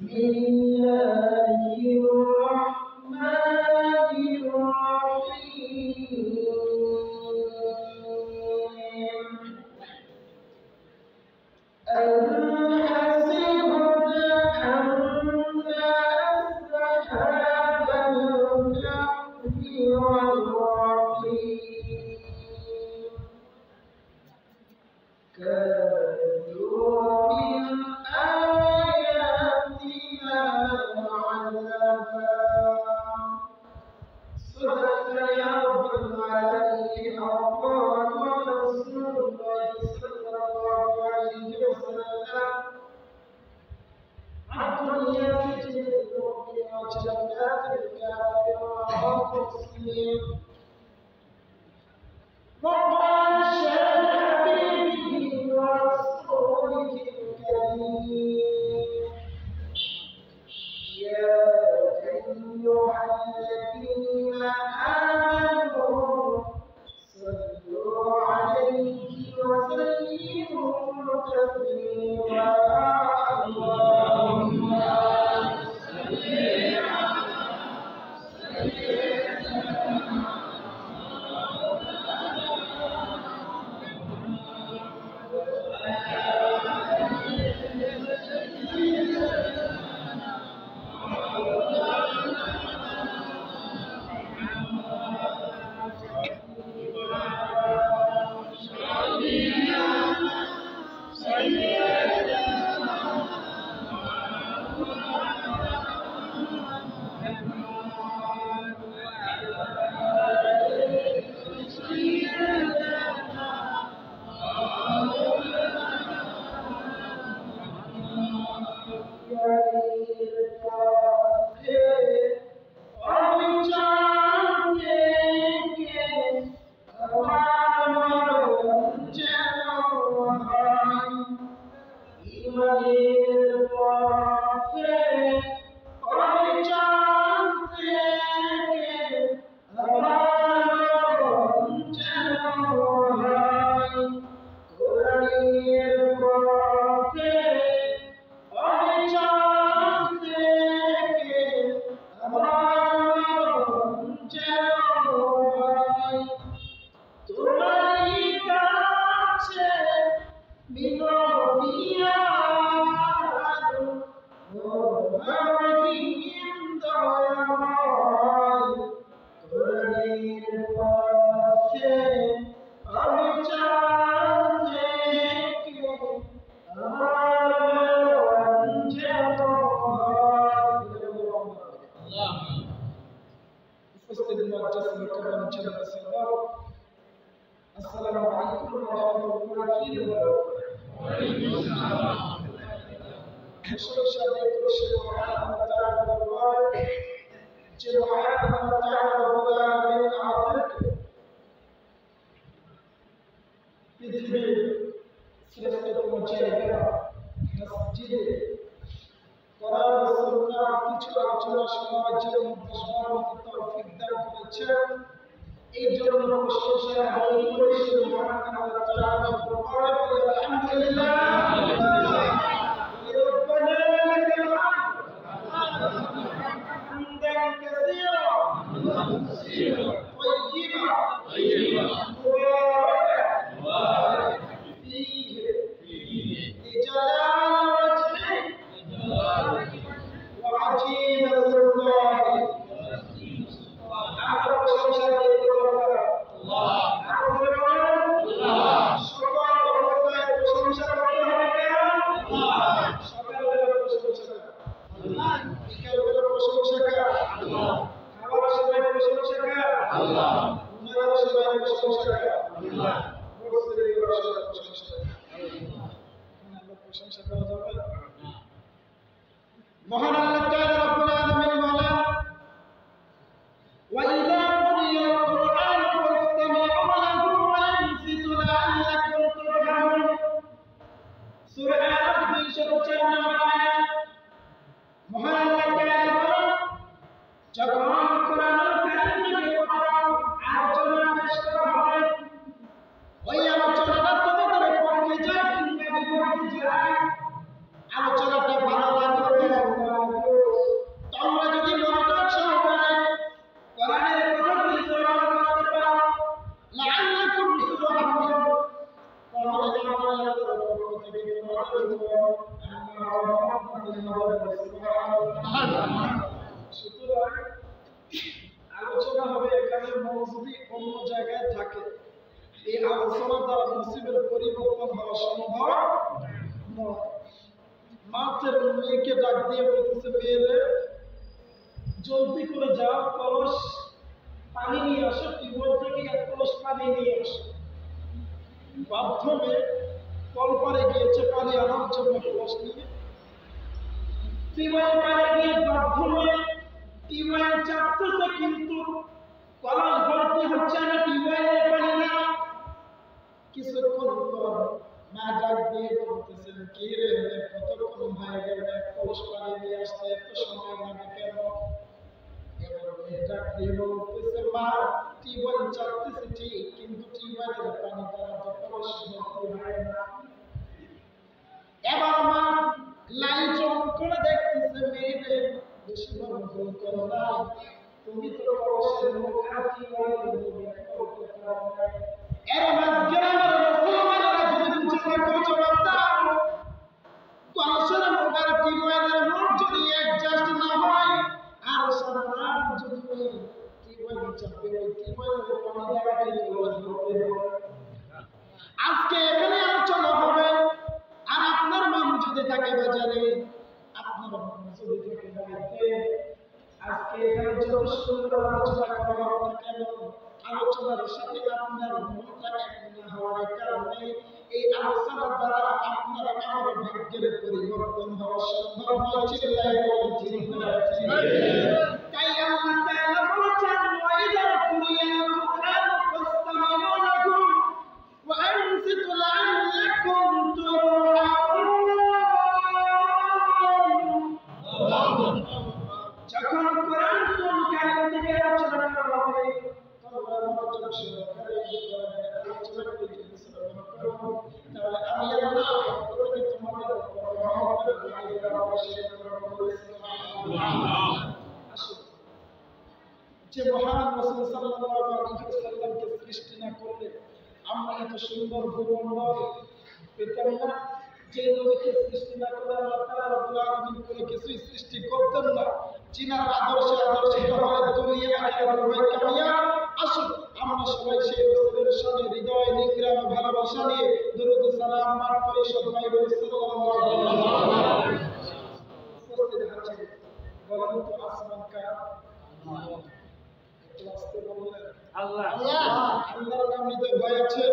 me. আল্লাহ রাজ্যের মধ্যে সমাবেত তৌফিক দান করেছেন এই জন্য প্রশংসা আল্লাহ করি সুবহান আল্লাহ তাআলা মুবারক আলহামদুলিল্লাহ ربنا لك الحمد حمدا كثيرا হচ্ছে বসবাস নিয়ে টিওয়াইয়ের কারিগরির মাধ্যমে টিওয়াইয়ের চাপতেছে কিন্তু কলেজ ভর্তি হচ্ছে না টিওয়াইয়ের পানি না কিছুক্ষণ পর মা ডাক দিয়ে বলতেছেন কি রে কতক্ষণ হয়ে গেল কলস পানি নিয়ে আসতে এত সময় লাগে কেন কিন্তু টিওয়াইলের পানি তারা তো কলস ভর্তি হয় না এবার আমার লাইন চোখ করে দেখতেছে, মেয়েদের বেশি বড় ভুল করো না। তুমি তো এর মাঝখানে আমার হওয়ার কারণ আলোচনার সাথে আপনার ভূমিকা এক হওয়ার কারণে এই আলোচনার দ্বারা আপনার আমার ভাগ্যের পরিবর্তন হওয়া সম্ভব হয়েছিল আমরা সবাই সেই রসুলের সাথে হৃদয় নিগ্রাম ভালোবাসা নিয়ে দূরত সালাম মার করে সবাই বলে আল্লাহ। আল্লাহর নাম নিতে ভয় আছে?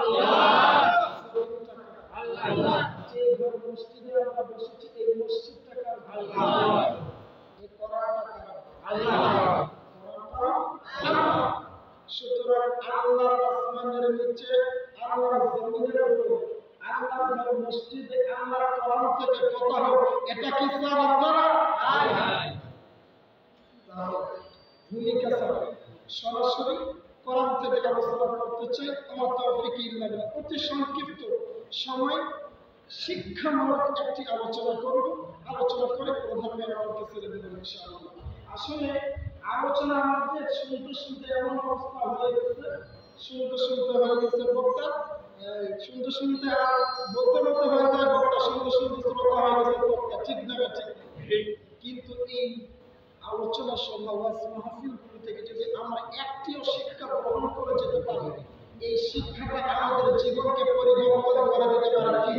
আল্লাহ। আল্লাহ। যে মসজিদে আমরা বসেছি এই মসজিদটা আল্লাহ। সুতরাং আল্লাহর আসমানের নিচে আল্লাহর জমিনের উপরে আল্লাহর মসজিদে আল্লাহর কোরআন থেকে কথা হবে এটা কি স্যার আপনারা? ভূমিকা স্যার সরাসরি থেকে আলোচনা করতে চাই। আমার অতি সংক্ষিপ্ত সময় শিক্ষামূলক একটি আলোচনা করব। আলোচনা করে প্রধান মেয়রকে ছেড়ে দেবেন ইনশাআল্লাহ। আসলে আলোচনার মধ্যে শুনতে শুনতে এমন অবস্থা হয়ে গেছে, শুনতে শুনতে হয়ে গেছে বক্তা শুনতে শুনতে আর বলতে বলতে হয়ে যায়, বক্তা শুনতে শুনতে শ্রোতা হয়ে গেছে, বক্তা ঠিক না ঠিক কিন্তু এই আলোচনা সভা থেকে যদি আমরা একটিও শিক্ষা গ্রহণ করে যেতে পারি, এই শিক্ষাটা আমাদের জীবনকে পরিবর্তন করে দিতে পারে ঠিক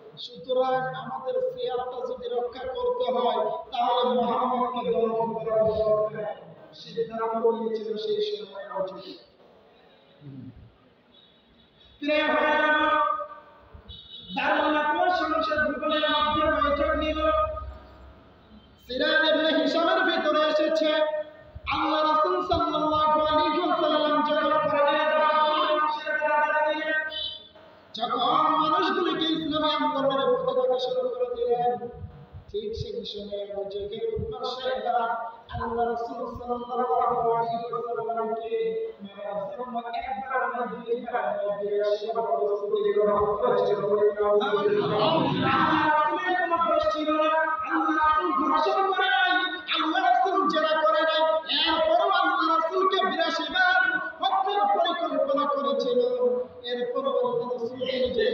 সুতরাং আমাদের চেয়ারটা যদি রক্ষা করতে হয়, তাহলে মোহাম্মদকে দমন করা দরকার। সিদ্ধান্ত নিয়েছিল সেই সময় আকবর সংসদ ভবনের মধ্যে বৈঠক নিল। সিরাজ ইবনে হিশামের ভিতরে এসেছে। আল্লাহ রাসূল সাল্লাল্লাহু আলাইহি ওয়াসাল্লাম যখন যখন মানুষগুলিকে ইসলামী আন্দোলনের পথে শুরু করে দিলেন ঠিক সেই সময় আবু জেহেল আল্লাহ রাসূল সাল্লাল্লাহু আলাইহি ওয়াসাল্লামকে মারার একবার না দুইবার না প্রস্তুতি গ্রহণ করেছিল আল্লাহ রাসূলের কোনো দোষ ছিল না আল্লাহ রাসূল ঘোষণা করে নাই আল্লাহ রাসূল জেরা করে নাই এরপরও আল্লাহ রাসূলকে বিরাশি বার হত্যার পরিকল্পনা করেছিল। এরপরও আল্লাহ রাসূলকে নিজের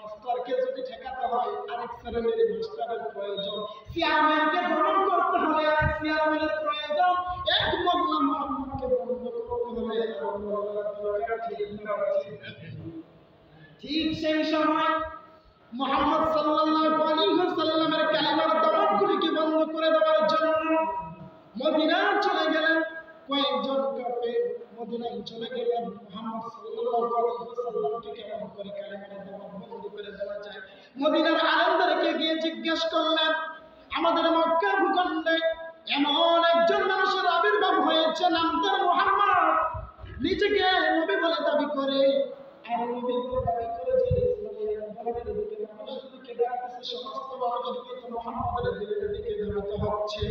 মাস্টারকে যদি ঠেকাতে হয়, আরেক শ্রেণির মাস্টারের প্রয়োজন। চেয়ারম্যানকে দমন করতে হলে আরেক চেয়ারম্যানের প্রয়োজন। এক মোল্লা মোহাম্মদকে বন্ধ করতে হলে? ঠিক সেই সময় মোহাম্মদ সাল্লাল্লাহু আলাইহি ওয়াসাল্লামের কালিমার দাওয়াতগুলিকে বন্ধ করে দেওয়ার জন্য মদিনা চলে গেলেন। কয়েকজন কাফের মদিনায় চলে গেলেন। মুহাম্মদ সাল্লাল্লাহু আলাইহি ওয়াসাল্লামকে কেমন করে কালিমার মদিনার আনন্দরকে গিয়ে জিজ্ঞেস করলেন, আমাদের মক্কা ভূখণ্ডে এমন একজন মানুষের আবির্ভাব হয়েছে নাম তার মুহাম্মদ। নিজেকে নবী বলে দাবি করে, আর নবী বলে দাবি করে যে সমস্ত মুহাম্মদের দিকে ধাবিত হচ্ছে।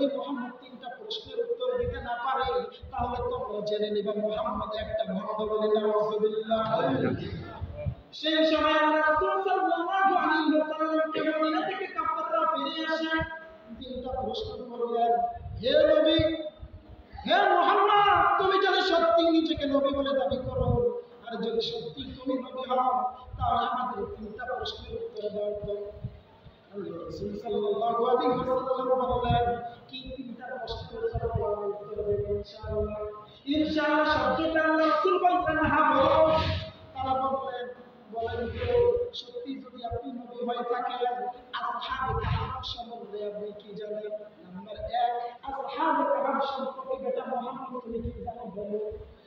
যদি মোহাম্মদ তিনটা প্রশ্নের উত্তর দিতে না পারে, তাহলে তোমরা জেনে নিবে মোহাম্মদ একটা ভণ্ড বলে সেই সময় সাল্লাল্লাহু আলাইহি ওয়াসাল্লামকে মদিনা থেকে কাফাররা ফিরে আসে, তিনটা প্রশ্ন করলেন, হে নবী, হে মোহাম্মদ, তুমি যদি সত্যি নিজেকে নবী বলে দাবি করো, আর যদি সত্যি তুমি নবী হও, তাহলে আমাদের তিনটা প্রশ্নের উত্তর দাও তো। রাসূল সাল্লাল্লাহু আলাইহি ওয়াসাল্লাম বললেন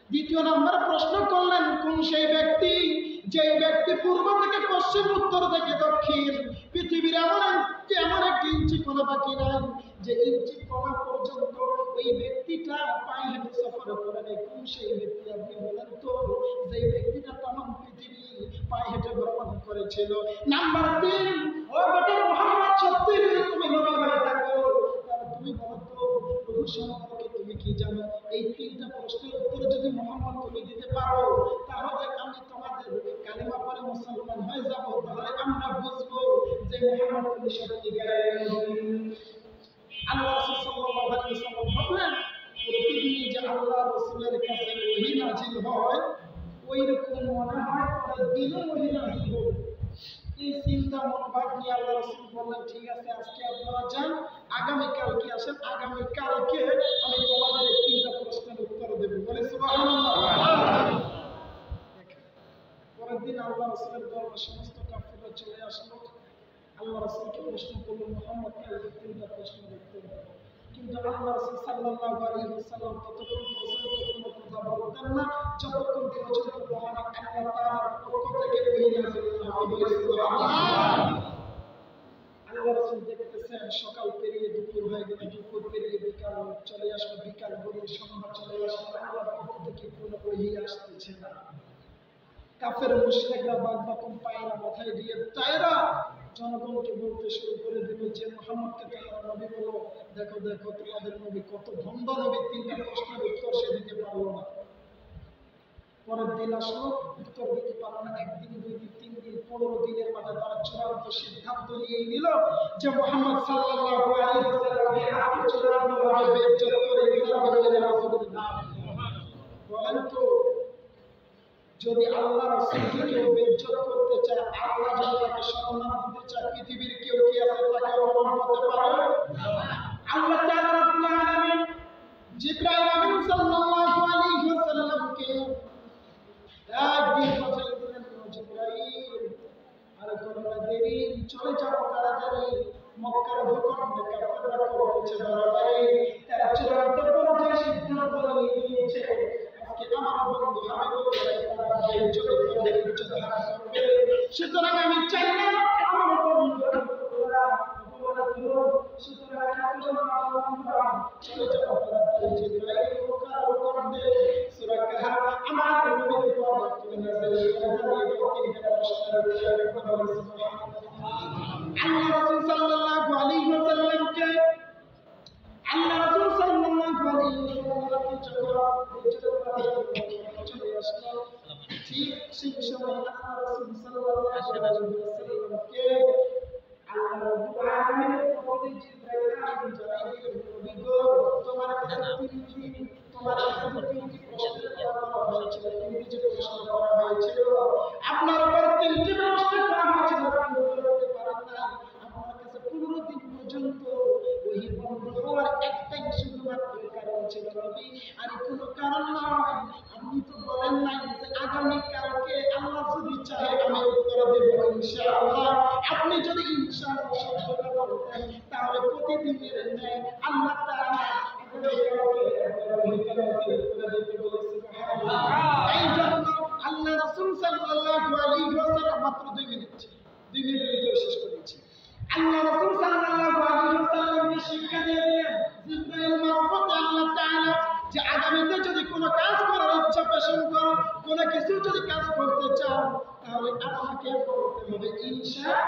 দ্বিতীয় নাম্বার প্রশ্ন করলেন, কোন সেই ব্যক্তি? যে ব্যক্তি পূর্ব থেকে পশ্চিম, উত্তর থেকে দক্ষিণ। পৃথিবীর এমন এমন একটি ইঞ্চি কোনো বাকি নাই। যে ইঞ্চি কণা পর্যন্ত ওই ব্যক্তিটা পায়ে হেঁটে সফর করে নাই। কোন সেই ব্যক্তি আপনি বলেন তো? যে ব্যক্তিটা তখন পৃথিবী পায়ে হেঁটে ভ্রমণ করেছিল। নাম্বার তিন, ও বেটা সত্যি যদি তুমি থাকো, তাহলে তুমি প্রভু সম্পর্কে তুমি কি জানো? এই তিনটা প্রশ্নের উত্তর যদি মোহাম্মদ তুমি দিতে পারো, তাহলে আমি তোমাদের পরে মুসলমান হয়ে যাব। তাহলে আমরা বুঝব যে তুমি। আল্লাহ রাসূল সাল্লাল্লাহু আলাইহি ওয়াসাল্লাম ভাবলেন যে আল্লাহ রাসূলের কাছে ওহী নাজিল হয় ওই রকম মনে হয় পরের দিনও ওহী নাজিল হবে। এই চিন্তা মনোভাব নিয়ে আল্লাহ রাসূল বললেন ঠিক আছে আজকে আপনারা যান আগামী কালকে আসেন আগামী কালকে আমি তোমাদের এই তিনটা প্রশ্নের উত্তর দেব। বলে সুবহানাল্লাহ। পরের দিন আল্লাহ রাসূলের দরবার সমস্ত কাফিররা চলে আসলো। আল্লাহ রাসূলকে প্রশ্ন করল মুহাম্মদ তিনটা প্রশ্ন দেব কিন্তু আল্লাহ রাসূল সাল্লাল্লাহু আলাইহি ওয়াসাল্লাম ততক্ষণ পর্যন্ত কোনো কথা বলতেন না। যতক্ষণ পর্যন্ত মহান আল্লাহ তাআলার পক্ষ থেকে আল্লাহ রাসূল দেখতেছেন, সকাল পেরিয়ে দুপুর হয়ে গেল। দুপুর পেরিয়ে বিকাল চলে আসলো। বিকাল গড়িয়ে সন্ধ্যা চলে আসলো। আল্লাহর পক্ষ থেকে কোনো ওহী আসতেছে না। কাফের মুশরিকরা বাদ রকম পায়রা মাথায় দিয়ে তাইরা জনগণকে বলতে শুরু করে দিল যে মোহাম্মদকে তোমরা নবী বলো। দেখো দেখো, তোমাদের নবী কত ভণ্ড নবী। তিনটা প্রশ্নের উত্তর সে দিতে পারল না। পরের দিন আসলো, উত্তর দিতে পারল না। একদিন, দুই দিন, তিন দিন, পনেরো দিনের মাঝে তারা চূড়ান্ত সিদ্ধান্ত নিয়ে নিল যে মোহাম্মদ বেইজ্জত করে বলেন তো যদি আল্লাহ রাসূলকে কেউ করতে চায় আল্লাহ যদি তাকে সম্মান দিতে চায় পৃথিবীর কেউ কি আছে তাকে অপমান করতে পারে? আল্লাহ তাআলা রাব্বুল আলামিন জিবরাইল আমিন সাল্লাল্লাহু আলাইহি ওয়াসাল্লামকে দিলেন "ও জিবরাইল আর না দেরি চলে যাও তাড়াতাড়ি। মক্কার ভূখণ্ডে কাফেররা বাড়াবাড়ি তারা চূড়ান্ত পর্যায়ে সিদ্ধান্ত নিয়ে নিয়েছে সুতরাং আমি চাই না আমার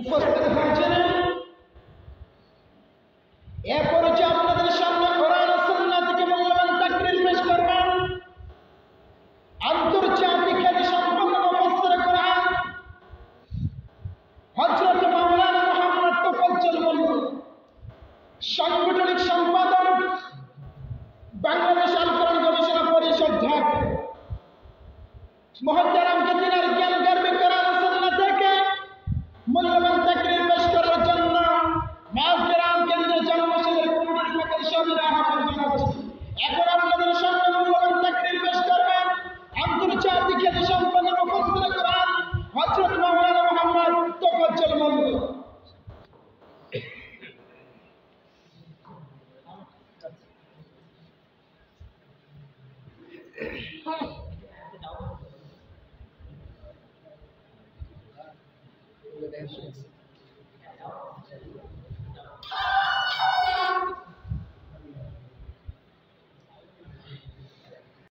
উপস্থিত হয়েছেন এরপরে যে আপনাদের সামনে কোরআন থেকে মূল্যবান পেশ করবেন। আন্তর্জাতিক খ্যাতি সম্পন্ন মাওলানা সাংগঠনিক সম্পাদক, বাংলাদেশ গবেষণা পরিষদ মূল্যবান